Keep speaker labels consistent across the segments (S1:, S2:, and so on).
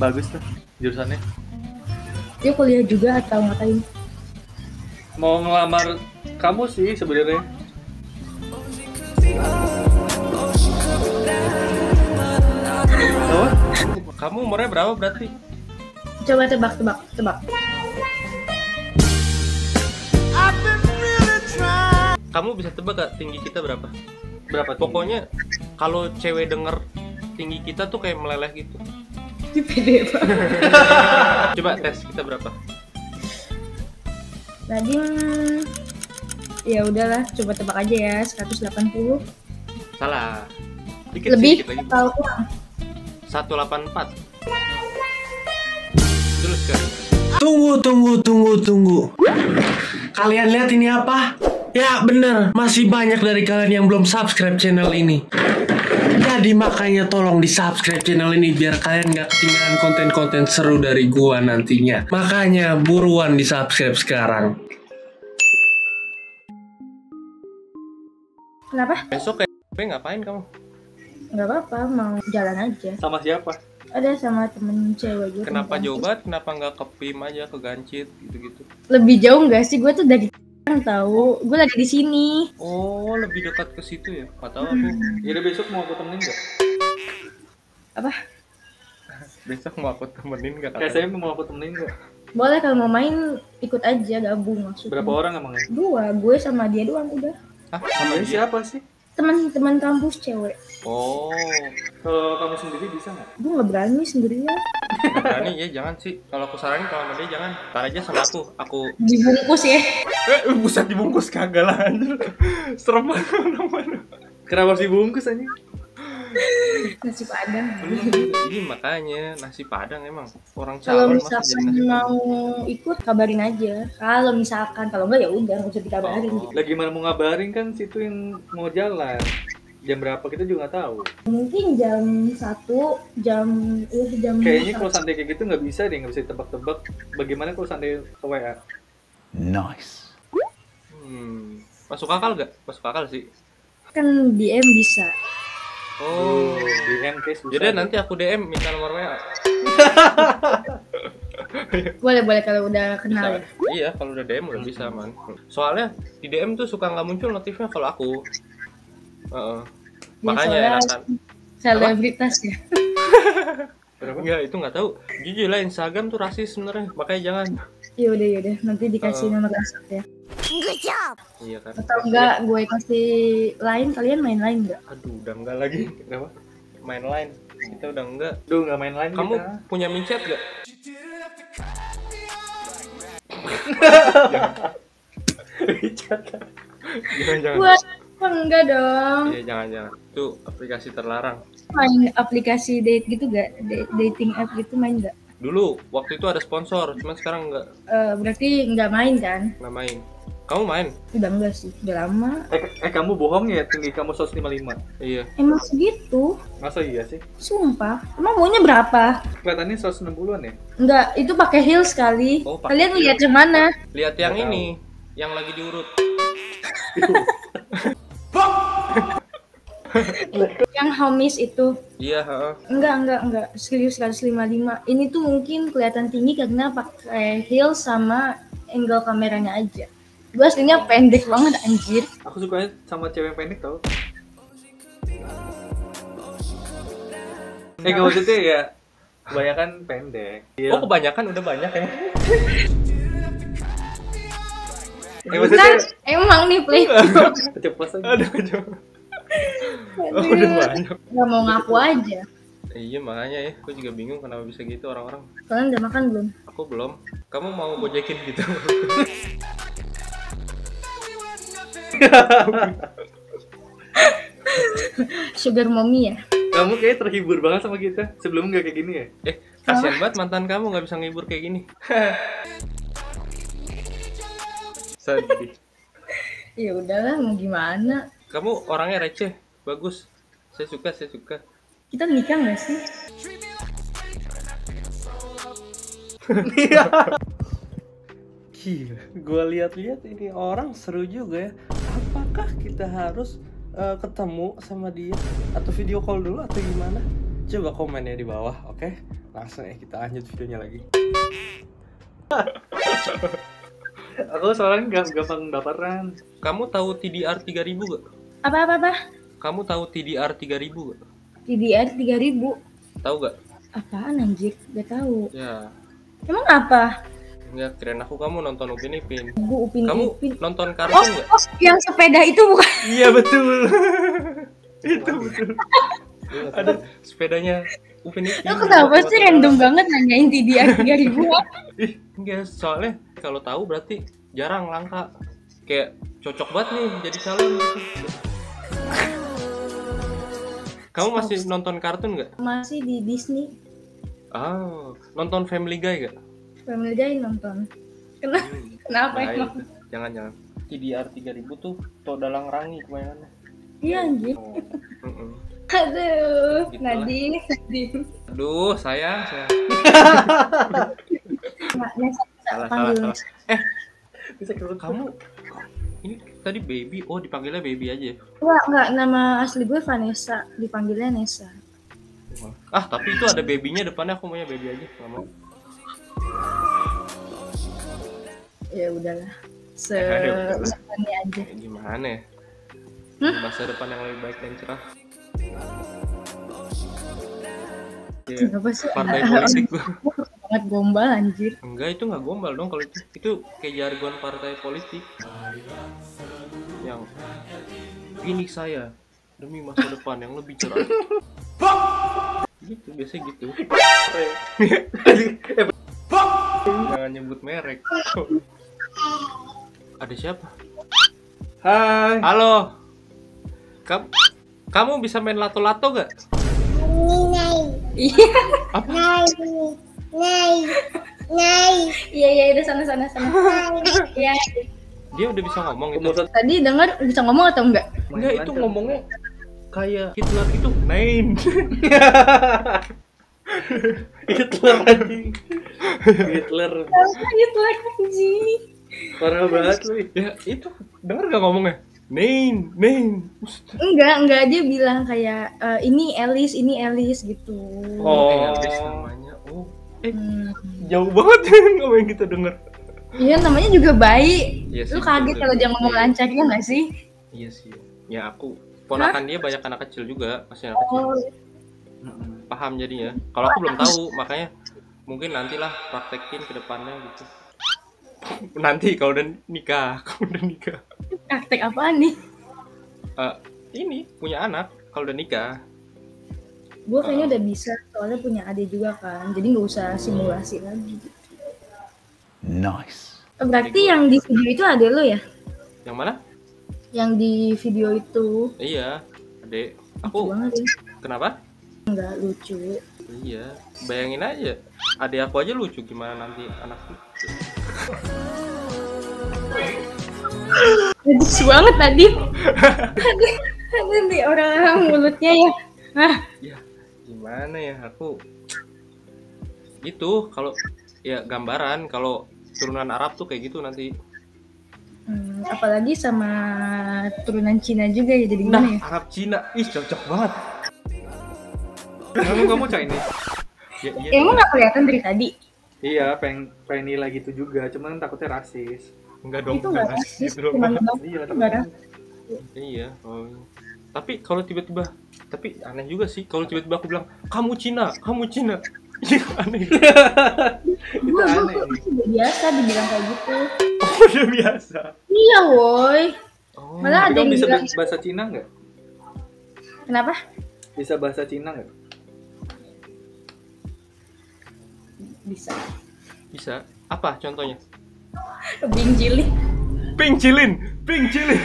S1: Bagus tuh jurusannya.
S2: Dia kuliah juga atau ngapain?
S1: Mau ngelamar kamu sih sebenarnya. Oh,
S3: Kamu umurnya berapa berarti?
S2: Coba tebak, tebak, tebak.
S3: Kamu bisa tebak gak tinggi kita berapa?
S1: berapa?
S3: Pokoknya kalau cewek denger tinggi kita tuh kayak meleleh gitu.
S2: Ini pede banget.
S3: Coba tes kita berapa?
S2: Tadi ya udahlah, coba tebak aja ya, 180.
S3: Salah. Dikit
S2: Lebih
S3: sedikit lagi.
S2: atau kurang?
S3: 184. Terus kan.
S4: Tunggu, tunggu, tunggu, tunggu. Kalian lihat ini apa? Ya bener, masih banyak dari kalian yang belum subscribe channel ini. Jadi makanya tolong di subscribe channel ini biar kalian gak ketinggalan konten-konten seru dari gua nantinya. Makanya buruan di subscribe sekarang.
S2: Kenapa?
S3: Besok kayak ngapain kamu?
S2: Nggak apa-apa, mau jalan aja.
S1: Sama siapa?
S2: Ada sama temen cewek gue.
S3: Kenapa jauh banget? Kenapa nggak ke PIM aja ke Gancit gitu-gitu?
S2: Lebih jauh nggak sih? Gue tuh dari tahu. Gue lagi di sini.
S3: Oh, lebih dekat ke situ ya? Gak tahu aku.
S1: Yaudah besok mau aku temenin nggak?
S2: Apa?
S3: Besok mau aku temenin gak
S1: Kayak saya mau aku temenin nggak?
S2: Boleh kalau mau main ikut aja gabung maksudnya.
S1: Berapa orang emangnya?
S2: Dua, gue sama dia doang udah.
S3: Hah?
S1: Sama dia siapa sih?
S2: Teman-teman kampus cewek.
S3: Oh,
S1: Kalau kamu sendiri bisa nggak?
S2: Gue nggak berani sendirian.
S3: nggak berani ya jangan sih. Kalau aku saranin kalau sama dia jangan. Ntar aja sama aku. Aku
S2: Dibungkus ya.
S3: eh buset dibungkus kagak lah anjir. Serem banget mana
S1: Kenapa harus dibungkus aja?
S2: Nasi padang.
S3: Ini makanya nasi padang emang orang
S2: Kalau
S3: calon masih jadi
S2: misalkan mau ikut kabarin aja. Kalau misalkan kalau enggak ya udah nggak usah dikabarin.
S3: Oh.
S2: gitu.
S1: Lagi mana mau ngabarin kan situ yang mau jalan. Jam berapa kita juga nggak tahu.
S2: Mungkin jam satu, jam ya jam.
S1: Kayaknya kalau santai kayak gitu nggak bisa deh, nggak bisa tebak-tebak. Bagaimana kalau santai ke WA?
S5: Nice.
S3: Hmm. Masuk akal gak? Masuk akal sih.
S2: kan DM bisa.
S3: Oh.
S1: di case.
S3: Jadi nanti aku DM minta nomor WA.
S2: Boleh boleh kalau udah kenal ya.
S3: Iya, kalau udah DM udah bisa, man. Soalnya di DM tuh suka nggak muncul notifnya kalau aku. Heeh. Makanya
S2: soalnya
S3: enakan.
S2: Selebritas ya.
S1: Berapa?
S3: Enggak, itu nggak tahu. Jujur lah Instagram tuh rasis sebenarnya. Makanya jangan.
S2: Yaudah yaudah nanti dikasih
S3: Oh.
S2: nomor WhatsApp ya.
S3: Iya kan.
S2: Atau enggak gue kasih lain kalian main lain enggak?
S3: Aduh, udah enggak lagi.
S1: Berapa?
S3: Main line. Kita udah enggak.
S1: Duh nggak main lain
S3: Kamu
S1: kita.
S3: punya mincet gak? jangan jangan.
S2: Buat enggak dong.
S3: Iya jangan jangan. Itu aplikasi terlarang.
S2: Main aplikasi date gitu gak? Da- dating app gitu main enggak?
S3: Dulu waktu itu ada sponsor, cuman sekarang enggak
S2: Eh, berarti nggak main kan?
S3: nggak main. Kamu main?
S2: Udah enggak sih, udah lama.
S1: Eh, eh kamu bohong ya tinggi kamu 155
S3: Iya.
S2: Emang segitu?
S1: Masa iya sih?
S2: Sumpah. Emang maunya berapa?
S1: Kelihatannya 160-an ya?
S2: Enggak, itu pakai heels sekali.
S3: Oh, pakai
S2: Kalian lihat yang mana?
S3: Lihat yang
S1: Nggak tahu.
S3: ini, yang lagi diurut.
S2: Yang homies itu.
S3: Iya, heeh.
S2: Enggak, enggak, enggak. Serius 155. Ini tuh mungkin kelihatan tinggi karena pakai heels sama angle kameranya aja. Gue aslinya pendek banget anjir.
S1: Aku sukanya sama cewek yang pendek tau Eh gak maksudnya ya Kebanyakan pendek Iya
S3: Oh, kebanyakan udah banyak ya.
S1: Eh maksudnya
S2: Kan emang nih play.
S3: Aduh. Oh,
S2: Aduh,
S3: udah banyak.
S2: Gak mau ngaku aja.
S3: Iya, makanya ya. Aku juga bingung kenapa bisa gitu orang-orang.
S2: Kalian udah makan belum?
S3: Aku belum. Kamu mau gojekin gitu?
S2: Sugar mommy ya?
S1: Kamu kayak terhibur banget sama kita Sebelum gak kayak gini ya
S3: eh, kasihan banget mantan kamu nggak bisa ngibur kayak gini. Sedih.
S2: Ya udahlah, mau gimana?
S3: Kamu orangnya receh, bagus. Saya suka, saya suka.
S2: Kita nikah gak sih?
S4: Gila, gue lihat-lihat ini orang seru juga ya. Apakah kita harus eh, ketemu sama dia atau video call dulu atau gimana?
S3: coba komennya di bawah oke langsung ya kita lanjut videonya lagi
S1: Aku soalnya gak gampang baperan.
S3: kamu tahu TDR 3000 gak?
S2: Apa apa apa?
S3: kamu tahu TDR 3000 gak?
S2: TDR 3000.
S3: tahu gak?
S2: Apaan anjir? Gak tahu.
S3: ya
S2: Emang apa?
S3: Enggak, keren aku kamu nonton Upin Ipin
S2: Bu Upin
S3: kamu
S2: Ipin.
S3: nonton
S2: Oh,
S3: kartun gak?
S2: oh, yang sepeda itu bukan?
S3: iya betul itu betul ada sepedanya Upin Ipin
S2: Lo kenapa sih random banget nanyain TDR 3000?
S3: Ih, enggak, soalnya kalau tahu berarti jarang langka. Kayak cocok banget nih jadi calon gitu. Kamu masih nonton kartun nggak?
S2: Masih di Disney.
S3: Ah, nonton Family Guy gak?
S2: Family Guy nonton. Kenapa?
S3: Hmm,
S2: Kenapa
S3: nah,
S2: emang?
S3: itu. Jangan jangan. TDR 3000 tuh to dalang rangi kebanyakan.
S2: Iya anjir.
S3: Oh.
S2: Aduh,
S3: Gitu
S2: Nadine, Nadine.
S3: Aduh, saya, saya. Salah, salah, salah. Eh, bisa kamu ini tadi baby, oh dipanggilnya baby aja. ya?
S2: Enggak, enggak, nama asli gue Vanessa, dipanggilnya Nesa.
S3: Ah, tapi itu ada babynya depannya aku maunya baby aja, nggak mau.
S2: Ya udahlah. Se
S3: Ya udahlah.
S2: aja.
S3: Ya, gimana ya?
S2: Hmm?
S3: Masa depan yang lebih baik dan cerah. Ya,
S2: Kenapa sih?
S3: partai politik gua.
S2: banget gombal anjir.
S3: Enggak, itu nggak gombal dong kalau itu. Itu kayak jargon partai politik. Yang ini saya demi masa depan yang lebih cerah. gitu, biasanya gitu. Jangan nyebut merek. Ada siapa?
S1: Hai.
S3: Halo. Kamu kamu bisa main lato-lato gak?
S2: Iya,
S3: Apa?
S2: iya, iya, udah sana sana sana. Iya.
S3: Dia udah bisa ngomong itu.
S2: Tadi dengar bisa ngomong atau enggak?
S3: Enggak, itu ngomongnya kayak Hitler itu nine.
S1: Hitler anjing. Hitler.
S2: Hitler anjing.
S1: Parah banget lu.
S3: ya itu dengar gak ngomongnya? Nine, nine.
S2: Enggak, enggak dia bilang kayak eh, ini Elis, ini Elis gitu.
S1: Oh.
S3: Elvis namanya. Oh, eh
S2: Hmm.
S3: jauh banget apa yang kita denger.
S2: Iya namanya juga baik.
S3: Iya sih,
S2: Lu kaget kalau dia ngomong
S3: Iya.
S2: lancar ya nggak sih?
S3: Iya sih. Ya aku ponakan dia banyak anak kecil juga, masih anak kecil.
S2: Oh,
S3: Mm-mm, Paham jadinya. Kalau aku belum tahu, makanya mungkin nantilah praktekin ke depannya gitu. Nanti kalau udah nikah, kalau udah nikah.
S2: praktek apaan nih?
S3: Eh, ini punya anak kalau udah nikah.
S2: Gue kayaknya udah bisa, soalnya punya adik juga kan. Jadi nggak usah simulasi lagi.
S5: Nice.
S2: Berarti yang di video itu ada lo ya?
S3: Yang mana?
S2: Yang di video itu
S3: Iya, adek.
S2: lucu
S3: Aku
S2: banget ya?
S3: kenapa?
S2: Nggak lucu.
S3: Iya, bayangin aja. Adek aku aja lucu gimana nanti anakku.
S2: Lucu banget tadi. Aduh nih orang mulutnya ya. Ah,
S3: Ya, gimana ya aku gitu kalau ya gambaran kalau turunan Arab tuh kayak gitu nanti.
S2: hmm, apalagi sama turunan Cina juga ya jadi
S3: Nah,
S2: gimana ya?
S3: Arab Cina, ih cocok banget.
S1: Kamu kamu Chinese.
S3: Ya, iya.
S2: Emang nggak kelihatan dari tadi?
S1: Iya, pengen pengen nilai gitu juga, cuman takutnya rasis.
S3: Enggak dong.
S2: itu nggak
S3: enggak
S2: rasis,
S1: Iya,
S2: nggak
S1: takutnya.
S2: rasis.
S3: Iya. Oh. Tapi kalau tiba-tiba, tapi aneh juga sih kalau tiba-tiba aku bilang kamu Cina, kamu Cina. Iya aneh.
S2: Gue
S1: aneh.
S2: udah biasa dibilang kayak gitu.
S3: Oh, udah biasa.
S2: Iya woi.
S3: Oh.
S2: Malah ada yang
S1: bisa
S2: bilang
S1: bahasa Cina nggak?
S2: kenapa?
S1: Bisa bahasa Cina nggak?
S2: Bisa.
S3: Bisa. Apa contohnya?
S2: Bing jili.
S3: Ping cilin, ping cilin.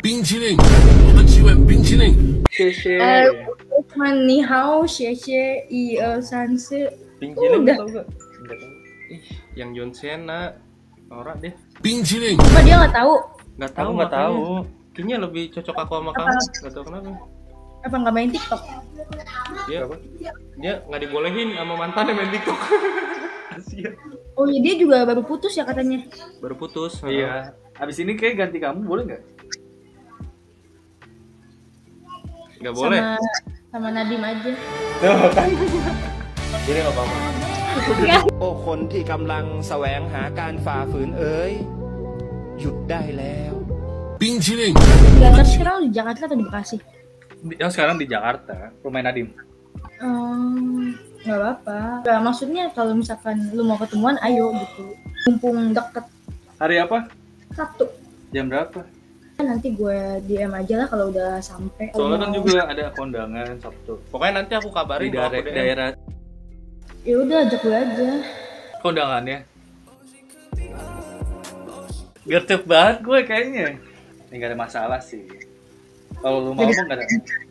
S4: 冰
S2: cuman nih hao xie xie i e er san se Pinjilin
S3: tau gak? Ih, yang John Cena Orang deh
S4: Pinjilin
S2: Apa dia gak tahu?
S3: Gak tahu, gak
S1: tahu
S3: Kayaknya lebih cocok aku sama kamu Gak tau kenapa
S2: apa nggak main TikTok?
S3: Dia? Dia nggak dibolehin sama mantan yang main TikTok.
S2: oh iya dia juga baru putus ya katanya.
S3: Baru putus.
S1: Iya. Abis ini kayak ganti kamu boleh nggak?
S3: Nggak boleh.
S2: Sama sama Nadim aja.
S1: Tuh kan. Jadi nggak apa-apa.
S2: Ya,
S6: โอ้คนที่กำลังแสวงหาการฝ่าฝืนเอ๋ยหยุดได้แล้ว
S2: Gak tapi sekarang lu di Jakarta atau di Bekasi?
S1: Yang sekarang di Jakarta, rumah Nadim.
S2: Hmm, nggak apa-apa. Gak, maksudnya kalau misalkan lu mau ketemuan, ayo gitu. Mumpung deket
S1: Hari apa?
S2: Sabtu.
S1: Jam berapa?
S2: Nanti gue DM aja lah kalau udah sampai.
S1: Soalnya kan
S2: mau-
S1: juga ada kondangan Sabtu
S3: Pokoknya nanti aku
S1: di
S3: kabarin kalau
S1: daerah, daerah
S2: Ya udah ajak gue aja.
S1: kondangannya. Gercep banget gue kayaknya. Ini gak ada masalah sih. Kalau lu mau
S2: Jadi-
S1: gak ada.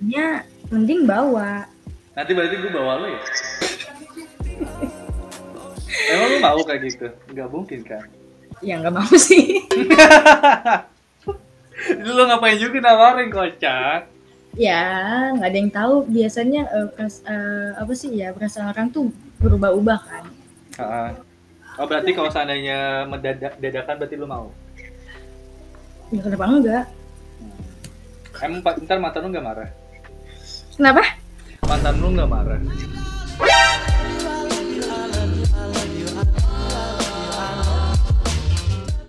S2: Ya, mending bawa.
S1: Nanti berarti gue bawa lu ya. Emang lu mau kayak gitu? Gak mungkin kan?
S2: Ya nggak mau sih.
S1: Lu ngapain juga nawarin kocak?
S2: ya nggak ada yang tahu. Biasanya eh, peras- eh, apa sih ya perasaan orang tuh berubah-ubah kan.
S1: Ah. Oh berarti kalau seandainya mendadak dadakan berarti lu mau?
S2: Ya kenapa enggak?
S1: Emang ntar mantan lu gak marah?
S2: Kenapa?
S1: Mantan lu gak marah?